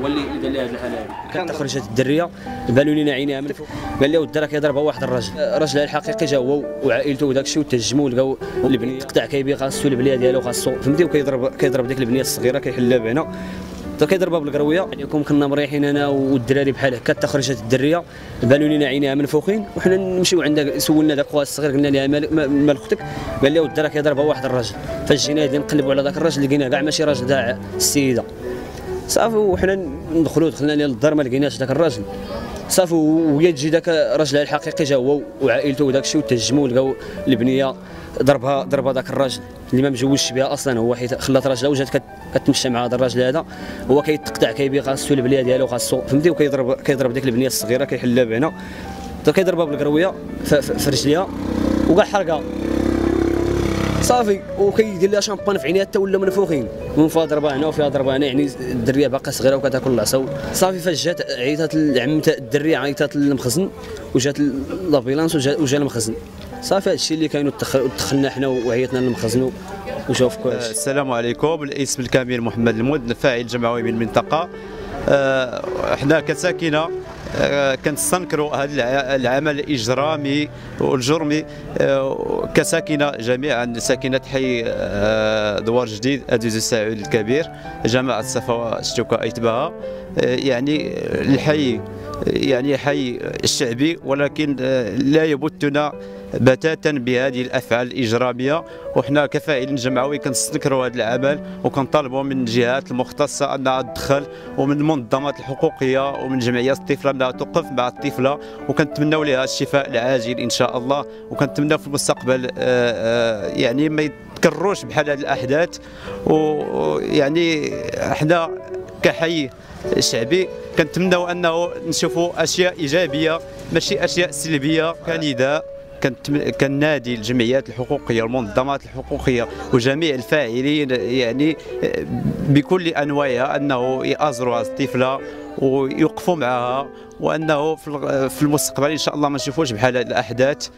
هو اللي دار لي هذه الحالة. كانت خرجت الدرية بانوا لينا عينيها من بان لي الدرا كيضربها واحد الراجل الراجل الحقيقي جا هو وعائلته وداك الشيء وتهجموا لقاو البنية تقطع كيبي خاصو البليه ديالو خاصو فهمتي؟ وكيضرب كيضرب ديك البنية الصغيرة كيحلها بعنا حتى كيضربها بالقروية. يعني كون كنا مريحين أنا والدراري بحال هكا حتى خرجت الدرية بانوا لينا عينيها من فوقين وحنا نمشيو عندها سولنا داك خوها الصغير قلنا لها مال مال أختك بان لي الدرا كيضربها واحد الراجل. فاش جينا نقلبوا على ذاك الراجل لقينا كاع ماشي راجل تاع السيدة. صافي وحنا ندخلوا دخلنا للدار ما لقيناش ذاك الراجل. صافي وهي تجي ذاك الراجل الحقيقي جا هو وعائلته وداك الشيء وتهجموا لقاو البنية. ضربها ضربها ذاك الراجل اللي ما مجوجش بها أصلا هو حيت خلات راجلها وجات كت- كتمشى مع هذا الراجل هذا هو كيتقطع كيبي خاصو البليه ديالو خاصو فهمتي؟ وكيضرب كيضرب ديك البنية الصغيرة كيحلها بعنا كيضربها بالقروية في رجليها وكاع حرقها. صافي وكيدير لها شامبان في عينيها حتى ولا منفوخين. من فيها ضربة هنا وفيها ضربة هنا يعني الدرية باقا صغيرة وكتاكل العصا صافي فاش جات عيطات عمتها الدرية عيطات للمخزن وجات لابيلانس وجا, وجا المخزن. صافي هادشي اللي كاين ودخل- ودخلنا حنا وعيطنا للمخزن وجاو في كل شيء السلام عليكم. الاسم الكامل محمد المد فاعل جمعوي من المنطقة آه، إحنا كساكنة آه، كنستنكروا هذا الع- العمل الإجرامي والجرمي. آه، كساكنة جميعا ساكنة حي آه، دوار جديد أدوز الساعود الكبير جماعة الصفا شتوكا أيتباها. آه، يعني الحي يعني حي الشعبي ولكن آه، لا يبتنا بتاتا بهذه الأفعال الإجرامية وحنا كفاعلين جمعوي كنستنكروا هذا العمل وكنطالبوا من الجهات المختصة انها تدخل ومن المنظمات الحقوقية ومن جمعيات الطفلة أنها توقف مع الطفلة وكنتمنوا لها الشفاء العاجل إن شاء الله وكنتمنوا في المستقبل آه، آه، يعني ما يتكرروش بحال هذه الأحداث. ويعني إحنا كحي شعبي كنتمنوا أنه نشوفوا أشياء إيجابية ماشي أشياء سلبية كنداء كنادي الجمعيات الحقوقية والمنظمات الحقوقية وجميع الفاعلين يعني بكل أنواعها أنه يأزروا هذه الطفلة ويوقفوا معها وأنه في المستقبل إن شاء الله ما نشوفوش بحال الأحداث.